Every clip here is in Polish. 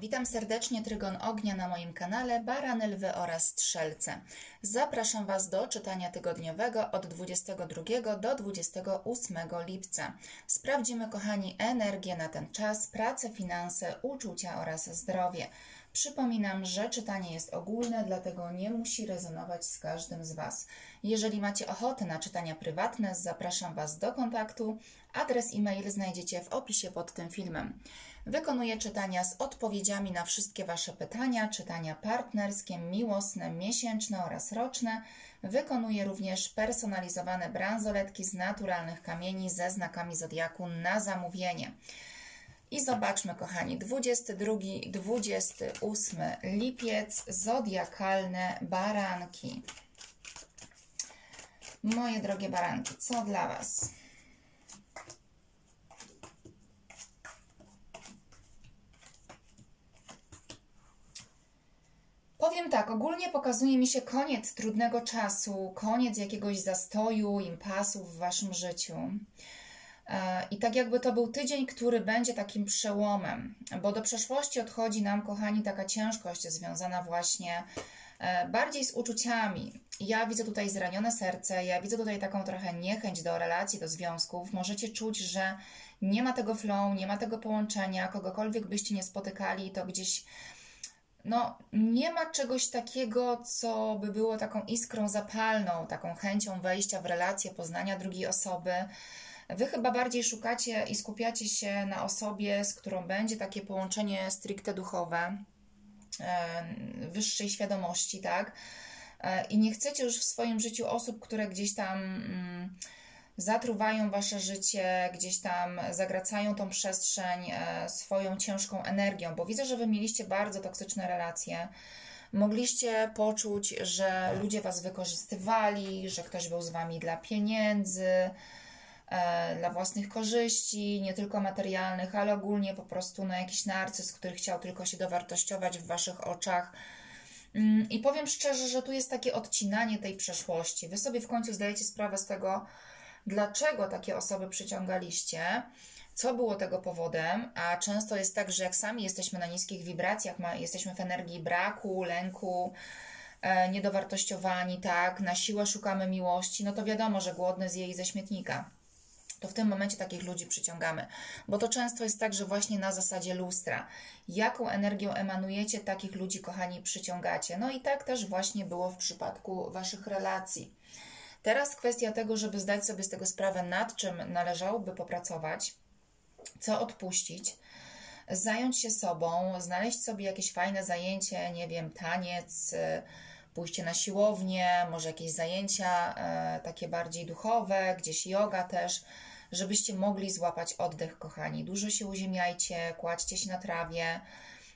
Witam serdecznie Trygon Ognia na moim kanale Barany, Lwy oraz Strzelce. Zapraszam Was do czytania tygodniowego od 22 do 28 lipca. Sprawdzimy, kochani, energię na ten czas, pracę, finanse, uczucia oraz zdrowie. Przypominam, że czytanie jest ogólne, dlatego nie musi rezonować z każdym z Was. Jeżeli macie ochotę na czytania prywatne, zapraszam Was do kontaktu. Adres e-mail znajdziecie w opisie pod tym filmem. Wykonuję czytania z odpowiedziami na wszystkie Wasze pytania, czytania partnerskie, miłosne, miesięczne oraz roczne. Wykonuję również personalizowane bransoletki z naturalnych kamieni ze znakami zodiaku na zamówienie. I zobaczmy, kochani, 22-28 lipiec, zodiakalne baranki. Moje drogie baranki, co dla Was? Powiem tak, ogólnie pokazuje mi się koniec trudnego czasu, koniec jakiegoś zastoju, impasu w Waszym życiu. E, I tak jakby to był tydzień, który będzie takim przełomem, bo do przeszłości odchodzi nam, kochani, taka ciężkość związana właśnie e, bardziej z uczuciami. Ja widzę tutaj zranione serce, ja widzę tutaj taką trochę niechęć do relacji, do związków. Możecie czuć, że nie ma tego flow, nie ma tego połączenia, kogokolwiek byście nie spotykali, to gdzieś no, nie ma czegoś takiego, co by było taką iskrą zapalną, taką chęcią wejścia w relację, poznania drugiej osoby. Wy chyba bardziej szukacie i skupiacie się na osobie, z którą będzie takie połączenie stricte duchowe, wyższej świadomości, tak? E, I nie chcecie już w swoim życiu osób, które gdzieś tam mm, zatruwają wasze życie, gdzieś tam zagracają tą przestrzeń e, swoją ciężką energią, bo widzę, że wy mieliście bardzo toksyczne relacje. Mogliście poczuć, że ludzie was wykorzystywali, że ktoś był z wami dla pieniędzy, e, dla własnych korzyści, nie tylko materialnych, ale ogólnie po prostu na jakiś narcyz, który chciał tylko się dowartościować w waszych oczach. Mm, I powiem szczerze, że tu jest takie odcinanie tej przeszłości. Wy sobie w końcu zdajecie sprawę z tego, dlaczego takie osoby przyciągaliście, co było tego powodem, a często jest tak, że jak sami jesteśmy na niskich wibracjach, jesteśmy w energii braku, lęku, e, niedowartościowani, tak, na siłę szukamy miłości, no to wiadomo, że głodny zje jej ze śmietnika to w tym momencie takich ludzi przyciągamy. Bo to często jest tak, że właśnie na zasadzie lustra. Jaką energią emanujecie, takich ludzi, kochani, przyciągacie. No i tak też właśnie było w przypadku Waszych relacji. Teraz kwestia tego, żeby zdać sobie z tego sprawę, nad czym należałoby popracować, co odpuścić, zająć się sobą, znaleźć sobie jakieś fajne zajęcie, nie wiem, taniec, pójście na siłownię, może jakieś zajęcia e, takie bardziej duchowe, gdzieś yoga też, żebyście mogli złapać oddech, kochani. Dużo się uziemiajcie, kładźcie się na trawie,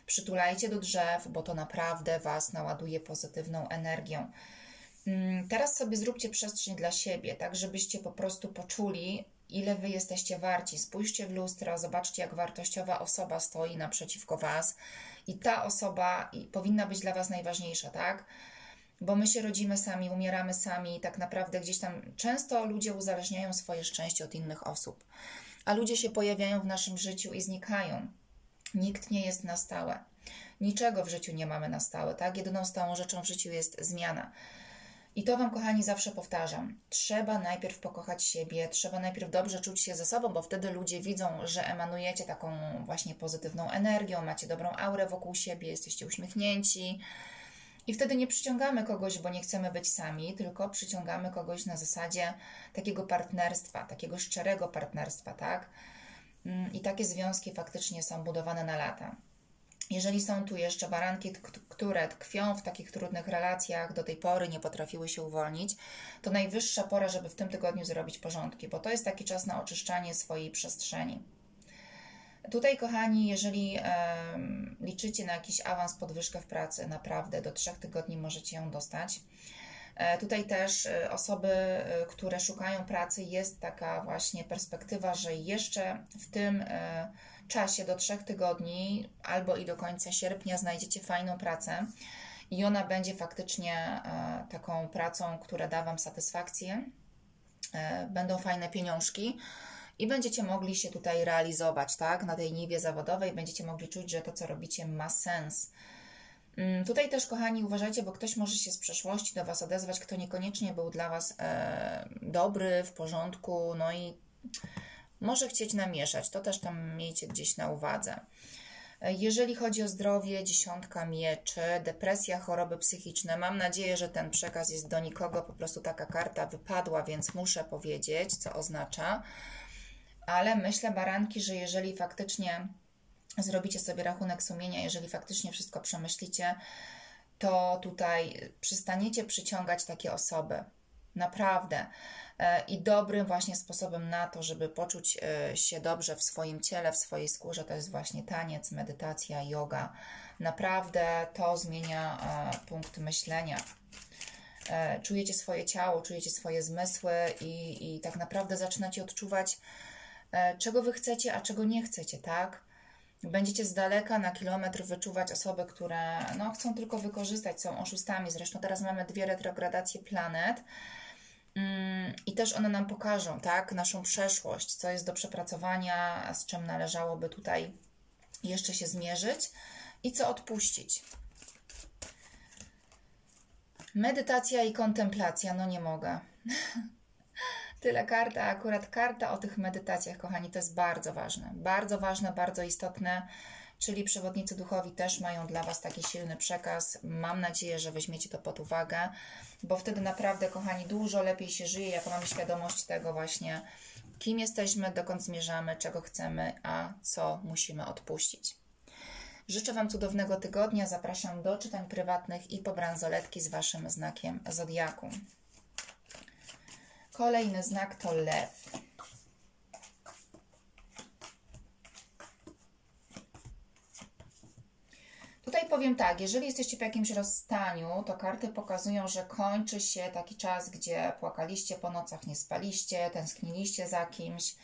przytulajcie do drzew, bo to naprawdę Was naładuje pozytywną energią. Mm, teraz sobie zróbcie przestrzeń dla siebie, tak żebyście po prostu poczuli, ile wy jesteście warci. Spójrzcie w lustro, zobaczcie, jak wartościowa osoba stoi naprzeciwko was, i ta osoba powinna być dla was najważniejsza, tak? Bo my się rodzimy sami, umieramy sami, i tak naprawdę gdzieś tam często ludzie uzależniają swoje szczęście od innych osób, a ludzie się pojawiają w naszym życiu i znikają. Nikt nie jest na stałe. Niczego w życiu nie mamy na stałe, tak? Jedyną stałą rzeczą w życiu jest zmiana. I to Wam, kochani, zawsze powtarzam. Trzeba najpierw pokochać siebie, trzeba najpierw dobrze czuć się ze sobą, bo wtedy ludzie widzą, że emanujecie taką właśnie pozytywną energią, macie dobrą aurę wokół siebie, jesteście uśmiechnięci. I wtedy nie przyciągamy kogoś, bo nie chcemy być sami, tylko przyciągamy kogoś na zasadzie takiego partnerstwa, takiego szczerego partnerstwa, tak? Mm, I takie związki faktycznie są budowane na lata. Jeżeli są tu jeszcze baranki, które tkwią w takich trudnych relacjach, do tej pory nie potrafiły się uwolnić, to najwyższa pora, żeby w tym tygodniu zrobić porządki, bo to jest taki czas na oczyszczanie swojej przestrzeni. Tutaj, kochani, jeżeli liczycie na jakiś awans, podwyżkę w pracy, naprawdę do trzech tygodni możecie ją dostać. E, tutaj też e, osoby, e, które szukają pracy, jest taka właśnie perspektywa, że jeszcze w tym czasie do trzech tygodni albo i do końca sierpnia znajdziecie fajną pracę i ona będzie faktycznie taką pracą, która da Wam satysfakcję. Będą fajne pieniążki i będziecie mogli się tutaj realizować, tak? Na tej niwie zawodowej będziecie mogli czuć, że to, co robicie, ma sens. Mm, tutaj też, kochani, uważajcie, bo ktoś może się z przeszłości do Was odezwać, kto niekoniecznie był dla Was e, dobry, w porządku, no i może chcieć namieszać. To też tam miejcie gdzieś na uwadze. Jeżeli chodzi o zdrowie, dziesiątka mieczy, depresja, choroby psychiczne, mam nadzieję, że ten przekaz jest do nikogo, po prostu taka karta wypadła, więc muszę powiedzieć, co oznacza. Ale myślę, baranki, że jeżeli faktycznie zrobicie sobie rachunek sumienia, jeżeli faktycznie wszystko przemyślicie, to tutaj przestaniecie przyciągać takie osoby. Naprawdę. E, I dobrym właśnie sposobem na to, żeby poczuć e, się dobrze w swoim ciele, w swojej skórze, to jest właśnie taniec, medytacja, yoga. Naprawdę to zmienia e, punkt myślenia. Czujecie swoje ciało, czujecie swoje zmysły i, i tak naprawdę zaczynacie odczuwać, czego wy chcecie, a czego nie chcecie, tak? Będziecie z daleka na kilometr wyczuwać osoby, które no, chcą tylko wykorzystać, są oszustami. Zresztą teraz mamy dwie retrogradacje planet Mm, I też one nam pokażą, tak, naszą przeszłość, co jest do przepracowania, z czym należałoby tutaj jeszcze się zmierzyć i co odpuścić. Medytacja i kontemplacja, no nie mogę. Tyle karta, akurat karta o tych medytacjach, kochani, to jest bardzo ważne. Bardzo ważne, bardzo istotne czyli przewodnicy duchowi też mają dla Was taki silny przekaz. Mam nadzieję, że weźmiecie to pod uwagę, bo wtedy naprawdę, kochani, dużo lepiej się żyje, jak mamy świadomość tego właśnie, kim jesteśmy, dokąd zmierzamy, czego chcemy, a co musimy odpuścić. Życzę Wam cudownego tygodnia. Zapraszam do czytań prywatnych i po bransoletki z Waszym znakiem Zodiaku. Kolejny znak to lew. Tutaj powiem tak, jeżeli jesteście po jakimś rozstaniu, to karty pokazują, że kończy się taki czas, gdzie płakaliście po nocach, nie spaliście, tęskniliście za kimś.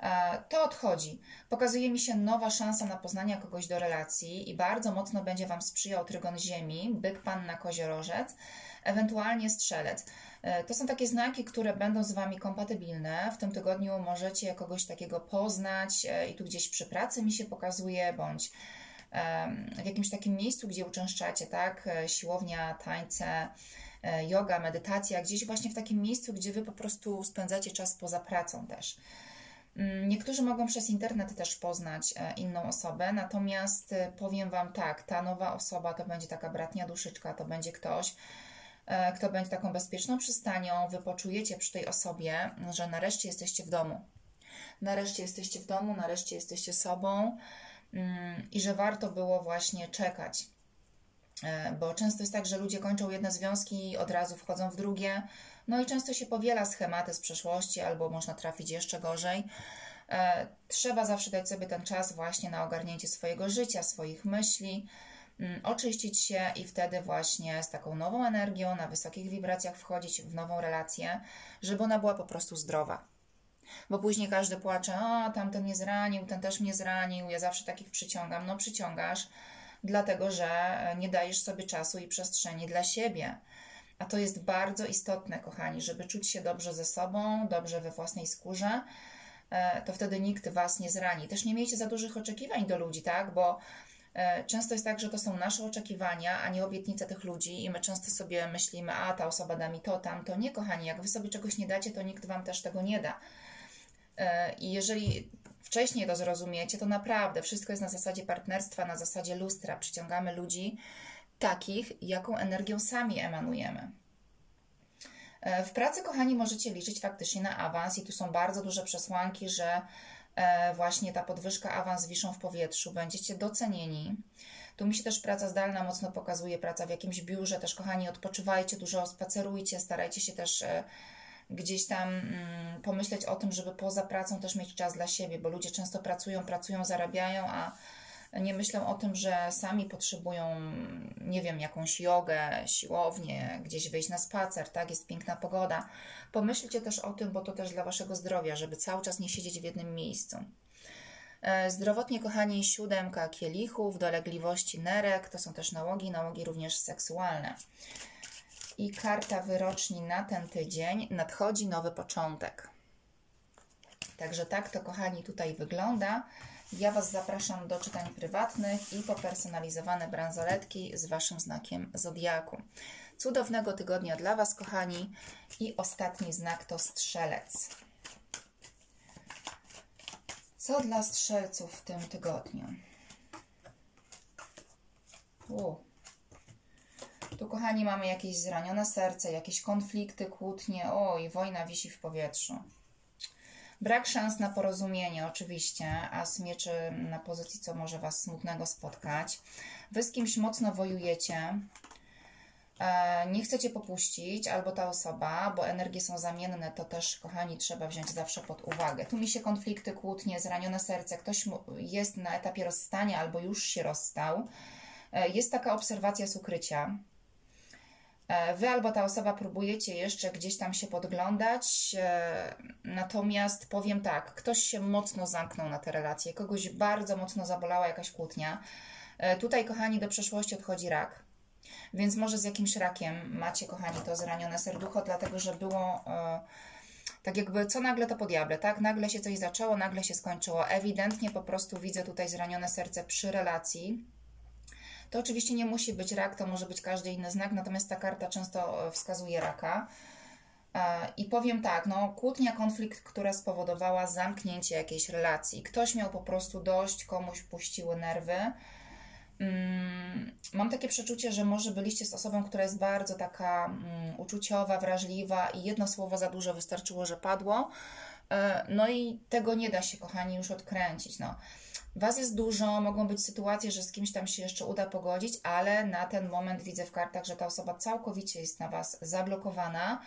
E, to odchodzi. Pokazuje mi się nowa szansa na poznanie kogoś do relacji i bardzo mocno będzie Wam sprzyjał trygon ziemi, byk, panna, koziorożec, ewentualnie strzelec. E, to są takie znaki, które będą z Wami kompatybilne. W tym tygodniu możecie kogoś takiego poznać e, i tu gdzieś przy pracy mi się pokazuje, bądź w jakimś takim miejscu, gdzie uczęszczacie, tak? Siłownia, tańce, yoga, medytacja, gdzieś właśnie w takim miejscu, gdzie wy po prostu spędzacie czas poza pracą też. Mm, niektórzy mogą przez internet też poznać e, inną osobę, natomiast powiem Wam tak, ta nowa osoba to będzie taka bratnia duszyczka, to będzie ktoś, kto będzie taką bezpieczną przystanią. Wy poczujecie przy tej osobie, że nareszcie jesteście w domu. Nareszcie jesteście w domu, nareszcie jesteście sobą. Mm, i że warto było właśnie czekać. E, bo często jest tak, że ludzie kończą jedne związki i od razu wchodzą w drugie, no i często się powiela schematy z przeszłości, albo można trafić jeszcze gorzej. E, trzeba zawsze dać sobie ten czas właśnie na ogarnięcie swojego życia, swoich myśli, mm, oczyścić się i wtedy właśnie z taką nową energią, na wysokich wibracjach wchodzić w nową relację, żeby ona była po prostu zdrowa. Bo później każdy płacze, a tamten mnie zranił, ten też mnie zranił, ja zawsze takich przyciągam. No przyciągasz, dlatego że nie dajesz sobie czasu i przestrzeni dla siebie. A to jest bardzo istotne, kochani, żeby czuć się dobrze ze sobą, dobrze we własnej skórze, e, to wtedy nikt Was nie zrani. Też nie miejcie za dużych oczekiwań do ludzi, tak? Bo e, często jest tak, że to są nasze oczekiwania, a nie obietnice tych ludzi i my często sobie myślimy, a ta osoba da mi to, tamto. Nie, kochani, jak Wy sobie czegoś nie dacie, to nikt Wam też tego nie da. E, I jeżeli wcześniej to zrozumiecie, to naprawdę wszystko jest na zasadzie partnerstwa, na zasadzie lustra. Przyciągamy ludzi takich, jaką energią sami emanujemy. E, w pracy, kochani, możecie liczyć faktycznie na awans, i tu są bardzo duże przesłanki, że e, właśnie ta podwyżka, awans wiszą w powietrzu, będziecie docenieni. Tu mi się też praca zdalna mocno pokazuje, praca w jakimś biurze, też kochani, odpoczywajcie, dużo spacerujcie, starajcie się też gdzieś tam mm, pomyśleć o tym, żeby poza pracą też mieć czas dla siebie, bo ludzie często pracują, pracują, zarabiają, a nie myślą o tym, że sami potrzebują, nie wiem, jakąś jogę, siłownię, gdzieś wyjść na spacer, tak? Jest piękna pogoda. Pomyślcie też o tym, bo to też dla Waszego zdrowia, żeby cały czas nie siedzieć w jednym miejscu. E, zdrowotnie, kochani, siódemka kielichów, dolegliwości nerek, to są też nałogi, nałogi również seksualne i karta wyroczni na ten tydzień nadchodzi nowy początek. Także tak to, kochani, tutaj wygląda. Ja Was zapraszam do czytań prywatnych i popersonalizowane bransoletki z Waszym znakiem Zodiaku. Cudownego tygodnia dla Was, kochani. I ostatni znak to strzelec. Co dla strzelców w tym tygodniu? U. Tu, kochani, mamy jakieś zranione serce, jakieś konflikty, kłótnie. Oj, wojna wisi w powietrzu. Brak szans na porozumienie, oczywiście, a smieczy na pozycji, co może Was smutnego spotkać. Wy z kimś mocno wojujecie, e, nie chcecie popuścić, albo ta osoba, bo energie są zamienne, to też, kochani, trzeba wziąć zawsze pod uwagę. Tu mi się konflikty, kłótnie, zranione serce, ktoś jest na etapie rozstania albo już się rozstał. E, jest taka obserwacja z ukrycia. E, wy albo ta osoba próbujecie jeszcze gdzieś tam się podglądać, e, natomiast powiem tak, ktoś się mocno zamknął na te relacje, kogoś bardzo mocno zabolała jakaś kłótnia. Tutaj, kochani, do przeszłości odchodzi rak. Więc może z jakimś rakiem macie, kochani, to zranione serducho, dlatego że było tak jakby co nagle to po diable, tak? Nagle się coś zaczęło, nagle się skończyło. Ewidentnie po prostu widzę tutaj zranione serce przy relacji to oczywiście nie musi być rak, to może być każdy inny znak, natomiast ta karta często e, wskazuje raka. E, I powiem tak, no, kłótnia, konflikt, która spowodowała zamknięcie jakiejś relacji. Ktoś miał po prostu dość, komuś puściły nerwy. Mm, mam takie przeczucie, że może byliście z osobą, która jest bardzo taka mm, uczuciowa, wrażliwa i jedno słowo za dużo wystarczyło, że padło. E, no i tego nie da się, kochani, już odkręcić. No. Was jest dużo, mogą być sytuacje, że z kimś tam się jeszcze uda pogodzić, ale na ten moment widzę w kartach, że ta osoba całkowicie jest na Was zablokowana.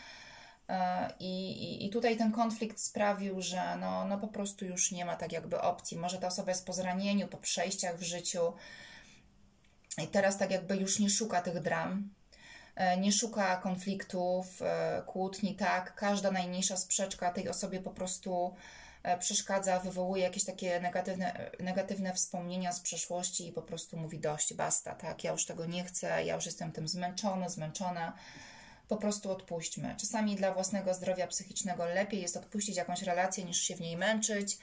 E, I, i, I tutaj ten konflikt sprawił, że no, no po prostu już nie ma tak jakby opcji. Może ta osoba jest po zranieniu, po przejściach w życiu i teraz tak jakby już nie szuka tych dram, e, nie szuka konfliktów, e, kłótni, tak. Każda najmniejsza sprzeczka tej osobie po prostu przeszkadza, wywołuje jakieś takie negatywne, negatywne wspomnienia z przeszłości i po prostu mówi dość, basta, tak, ja już tego nie chcę, ja już jestem tym zmęczony, zmęczona, po prostu odpuśćmy. Czasami dla własnego zdrowia psychicznego lepiej jest odpuścić jakąś relację, niż się w niej męczyć,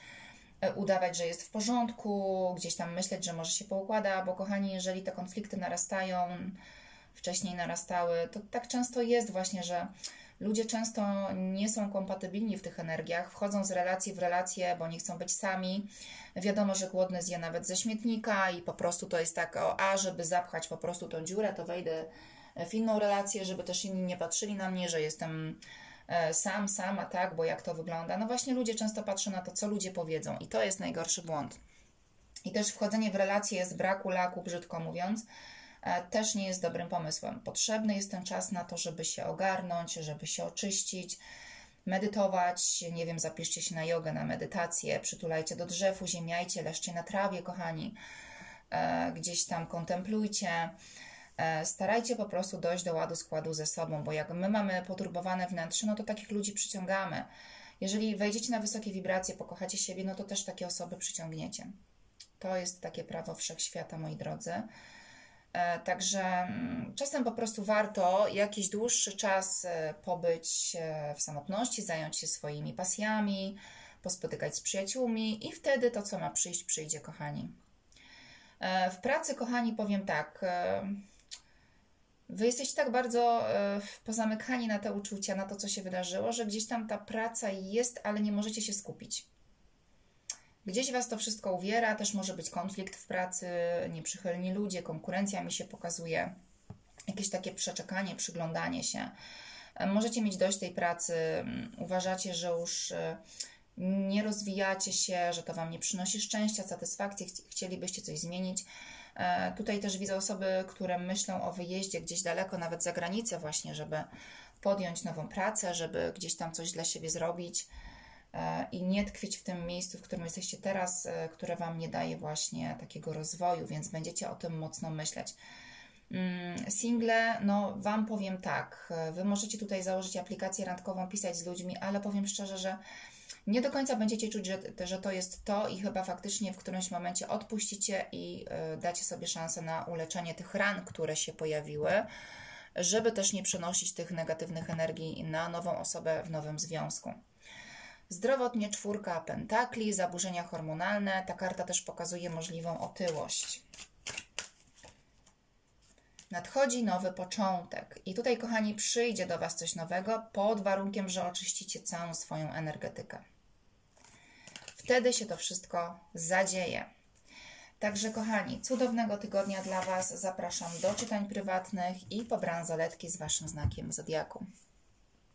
e, udawać, że jest w porządku, gdzieś tam myśleć, że może się poukłada, bo kochani, jeżeli te konflikty narastają, wcześniej narastały, to tak często jest właśnie, że Ludzie często nie są kompatybilni w tych energiach, wchodzą z relacji w relację, bo nie chcą być sami. Wiadomo, że głodny zje nawet ze śmietnika i po prostu to jest tak, o, a żeby zapchać po prostu tą dziurę, to wejdę w inną relację, żeby też inni nie patrzyli na mnie, że jestem e, sam, sama, tak, bo jak to wygląda. No właśnie ludzie często patrzą na to, co ludzie powiedzą i to jest najgorszy błąd. I też wchodzenie w relacje z braku laku, brzydko mówiąc, też nie jest dobrym pomysłem. Potrzebny jest ten czas na to, żeby się ogarnąć, żeby się oczyścić, medytować, nie wiem, zapiszcie się na jogę, na medytację, przytulajcie do drzew, uziemiajcie, leżcie na trawie, kochani, e, gdzieś tam kontemplujcie. E, starajcie po prostu dojść do ładu składu ze sobą, bo jak my mamy poturbowane wnętrze, no to takich ludzi przyciągamy. Jeżeli wejdziecie na wysokie wibracje, pokochacie siebie, no to też takie osoby przyciągniecie. To jest takie prawo wszechświata, moi drodzy. E, także mm, czasem po prostu warto jakiś dłuższy czas e, pobyć e, w samotności, zająć się swoimi pasjami, pospotykać z przyjaciółmi i wtedy to, co ma przyjść, przyjdzie, kochani. W pracy, kochani, powiem tak. Wy jesteście tak bardzo pozamykani na te uczucia, na to, co się wydarzyło, że gdzieś tam ta praca jest, ale nie możecie się skupić. Gdzieś Was to wszystko uwiera, też może być konflikt w pracy, nieprzychylni ludzie, konkurencja mi się pokazuje, jakieś takie przeczekanie, przyglądanie się. Możecie mieć dość tej pracy, uważacie, że już e, nie rozwijacie się, że to Wam nie przynosi szczęścia, satysfakcji, chcielibyście coś zmienić. E, tutaj też widzę osoby, które myślą o wyjeździe gdzieś daleko, nawet za granicę, właśnie, żeby podjąć nową pracę, żeby gdzieś tam coś dla siebie zrobić. E, i nie tkwić w tym miejscu, w którym jesteście teraz, e, które Wam nie daje właśnie takiego rozwoju, więc będziecie o tym mocno myśleć. Mm, single, no Wam powiem tak, e, Wy możecie tutaj założyć aplikację randkową, pisać z ludźmi, ale powiem szczerze, że nie do końca będziecie czuć, że, że to jest to i chyba faktycznie w którymś momencie odpuścicie i dacie sobie szansę na uleczenie tych ran, które się pojawiły, żeby też nie przenosić tych negatywnych energii na nową osobę w nowym związku. Zdrowotnie czwórka pentakli, zaburzenia hormonalne. Ta karta też pokazuje możliwą otyłość. Nadchodzi nowy początek. I tutaj, kochani, przyjdzie do Was coś nowego pod warunkiem, że oczyścicie całą swoją energetykę. Wtedy się to wszystko zadzieje. Także, kochani, cudownego tygodnia dla Was. Zapraszam do czytań prywatnych i po bransoletki z Waszym znakiem Zodiaku.